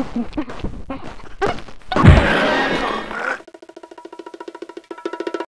Ha